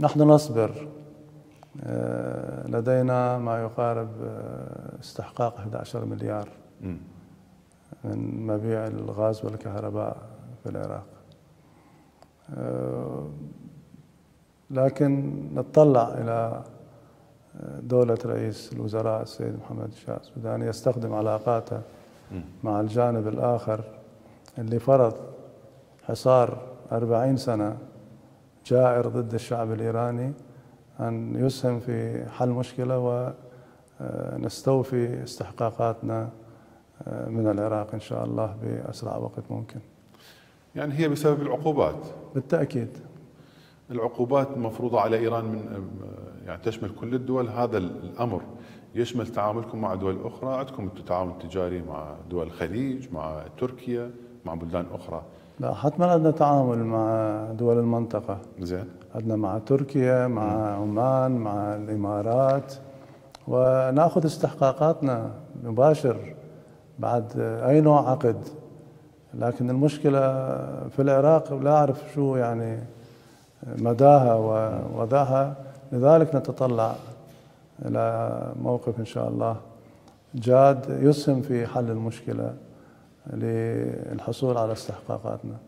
نحن نصبر آه، لدينا ما يقارب آه، استحقاق 11 مليار من مبيع الغاز والكهرباء في العراق. آه، لكن نتطلع إلى دولة رئيس الوزراء السيد محمد الشاه السوداني يستخدم علاقاته مع الجانب الآخر اللي فرض حصار أربعين سنة جائر ضد الشعب الإيراني أن يسهم في حل مشكلة ونستوفي استحقاقاتنا من العراق إن شاء الله بأسرع وقت ممكن. يعني هي بسبب العقوبات؟ بالتأكيد. العقوبات المفروضة على إيران من يعني تشمل كل الدول. هذا الأمر يشمل تعاملكم مع دول أخرى. عندكم تعاون تجاري مع دول الخليج مع تركيا مع بلدان أخرى. لا حتما عندنا تعامل مع دول المنطقة. زين. عندنا مع تركيا مع عمان مع الإمارات. وناخذ استحقاقاتنا مباشر بعد أي نوع عقد. لكن المشكلة في العراق لا أعرف شو يعني مداها ووضعها لذلك نتطلع إلى موقف إن شاء الله جاد يسهم في حل المشكلة. للحصول على استحقاقاتنا.